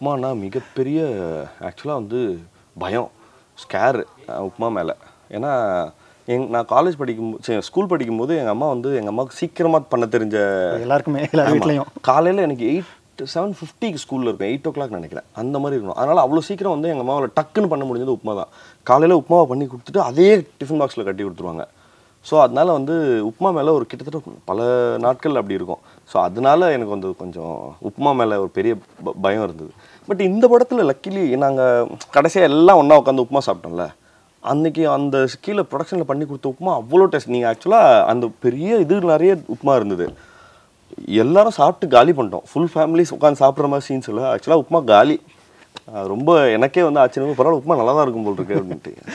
உப்மானா மிகப்பெரிய ஆக்சுவலாக வந்து பயம் ஸ்கேரு உப்மா மேலே. ஏன்னா எங் நான் காலேஜ் படிக்கும் ஸ்கூல் படிக்கும்போது எங்கள் அம்மா வந்து எங்கள் அம்மாவுக்கு சீக்கிரமாக பண்ண தெரிஞ்ச எல்லாருக்குமே எல்லார் வீட்லையும். காலையில் எனக்கு எயிட் செவன் ஃபிஃப்டிக்கு ஸ்கூலில் இருக்கும் எயிட் ஓ கிளாக் நினைக்கிறேன். அந்த மாதிரி இருக்கணும். அதனால் அவ்வளோ சீக்கிரம் வந்து எங்கள் அம்மாவில் டக்குன்னு பண்ண முடிஞ்சது உப்புமா தான். காலையில் உப்புமாவை பண்ணி கொடுத்துட்டு அதே டிஃபன் பாக்ஸில் கட்டி கொடுத்துருவாங்க. ஸோ அதனால வந்து உப்புமா மேலே ஒரு கிட்டத்தட்ட பல நாட்கள் அப்படி இருக்கும். ஸோ அதனால எனக்கு வந்து கொஞ்சம் உப்புமா மேலே ஒரு பெரிய ப- பயம் இருந்தது. பட் இந்த படத்தில் லக்கிலி நாங்கள் கடைசியாக எல்லாம் ஒன்றா உட்காந்து உப்புமா சாப்பிட்டோம்ல. அன்றைக்கி அந்த கீழே ப்ரொடக்ஷனில் பண்ணி கொடுத்த உப்புமா அவ்வளோ டேஸ்ட் நீங்கள் ஆக்சுவலாக அந்த பெரிய இது நிறைய உப்புமா இருந்தது. எல்லாரும் சாப்பிட்டு காலி பண்ணிட்டோம். ஃபுல் ஃபேமிலிஸ் உட்காந்து சாப்பிட்ற மாதிரி சீன்ஸ் இல்லை. ஆக்சுவலாக உப்புமா காலி. ரொம்ப எனக்கே வந்து ஆச்சரியமாக பரவாயில்ல உப்புமா நல்லா தான் இருக்கும் போல் இருக்கு அப்படின்ட்டு.